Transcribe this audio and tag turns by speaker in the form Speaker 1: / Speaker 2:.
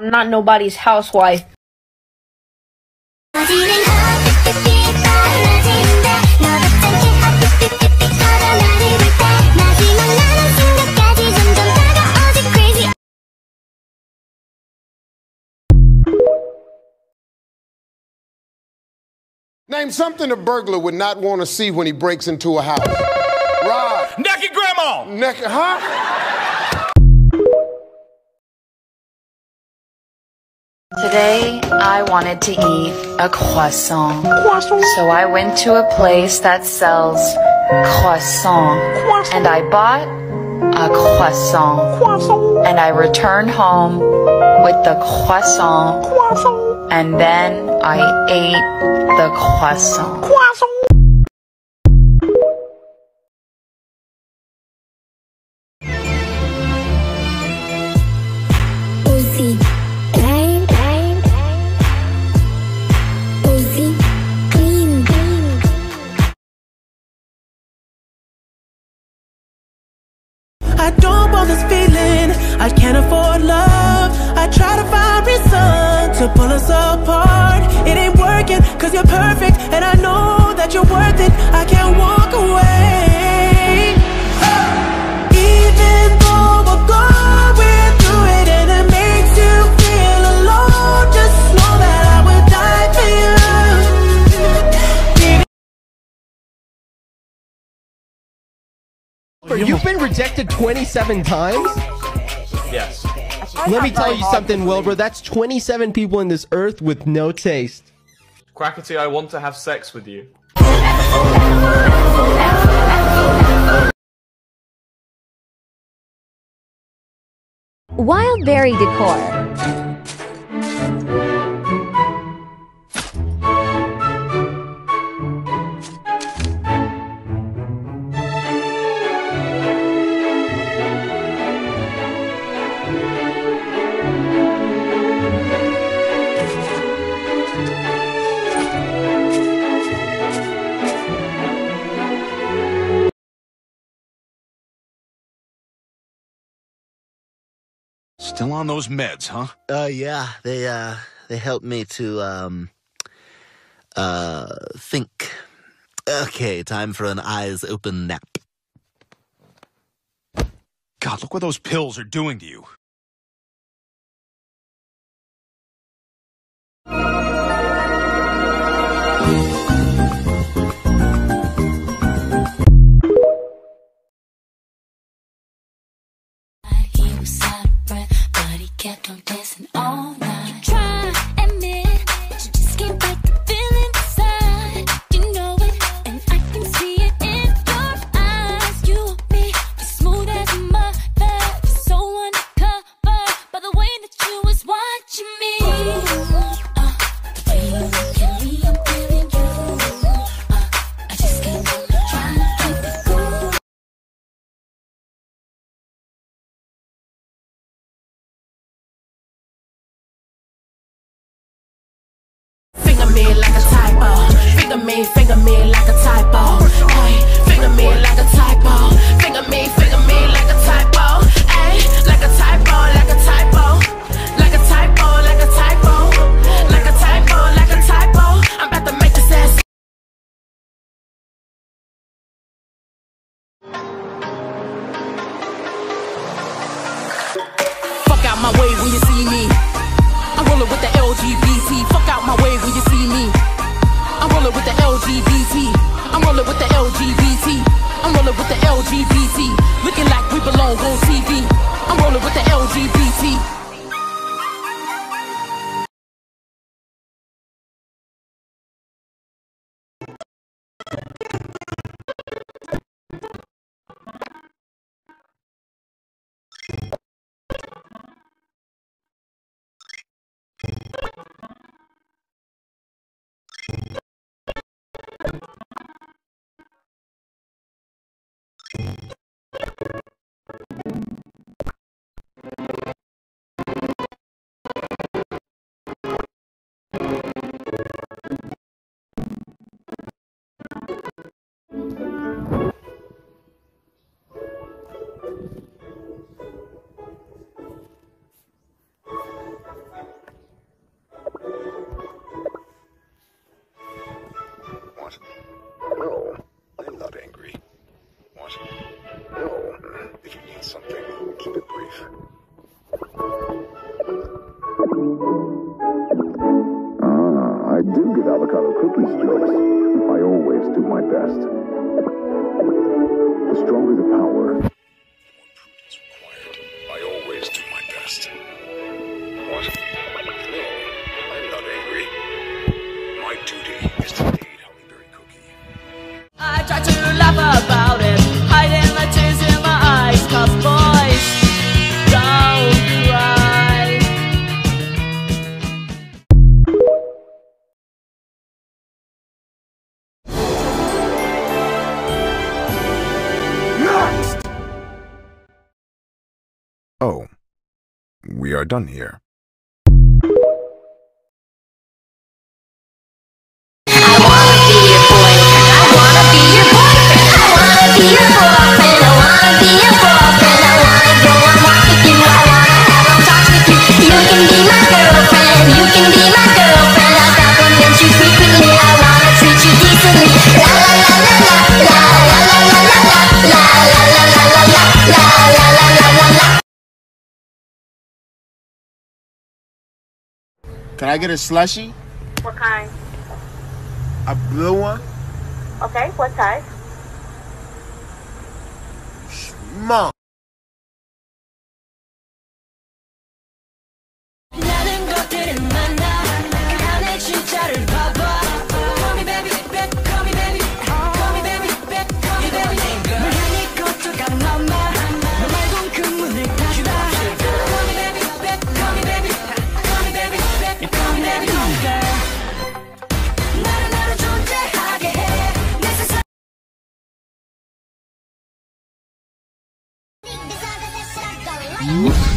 Speaker 1: I'm not nobody's housewife.
Speaker 2: Name something a burglar would not want to see when he breaks into a house. Rod.
Speaker 3: Naked grandma!
Speaker 2: Naked, huh?
Speaker 4: Today, I wanted to eat a croissant. croissant. So I went to a place that sells croissant. And I bought a croissant. croissant. And I returned home with the croissant. croissant. And then I ate the croissant.
Speaker 5: Uzi,
Speaker 6: I don't want this feeling. I can't afford love. I try to find reason to pull us apart. It ain't working, cause you're perfect. And I know that you're worth it. For you.
Speaker 7: You've been rejected 27 times?
Speaker 3: Yes.
Speaker 7: Let me tell you something, Wilbur. That's 27 people in this earth with no taste.
Speaker 3: Crackety, I want to have sex with you.
Speaker 8: Wildberry Decor.
Speaker 9: Still on those meds, huh?
Speaker 10: Uh, yeah, they uh, they help me to um, uh, think. Okay, time for an eyes open nap.
Speaker 9: God, look what those pills are doing to you.
Speaker 5: He was out kept on dancing all night.
Speaker 6: Finger me, finger me like a LGBT. I'm rolling with the LGBT. I'm rolling with the LGBT. Looking like we belong on TV. I'm rolling with the LGBT.
Speaker 11: with avocado cookies jokes, I always do my best. The stronger the power, we are done here.
Speaker 5: Can I get a slushy?
Speaker 12: What kind?
Speaker 5: A blue one.
Speaker 12: Okay, what size?
Speaker 5: Mom.
Speaker 13: Ooh.